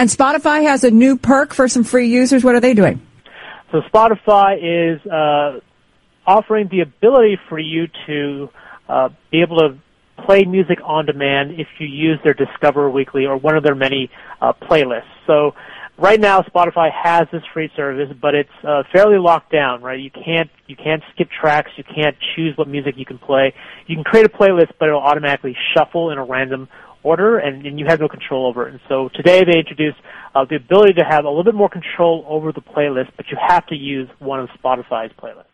And Spotify has a new perk for some free users. What are they doing? So Spotify is uh, offering the ability for you to uh, be able to play music on demand if you use their Discover Weekly or one of their many uh, playlists. So right now Spotify has this free service, but it's uh, fairly locked down, right? You can't you can't skip tracks, you can't choose what music you can play. You can create a playlist, but it'll automatically shuffle in a random order, and, and you have no control over it. And so today they introduced uh, the ability to have a little bit more control over the playlist, but you have to use one of Spotify's playlists.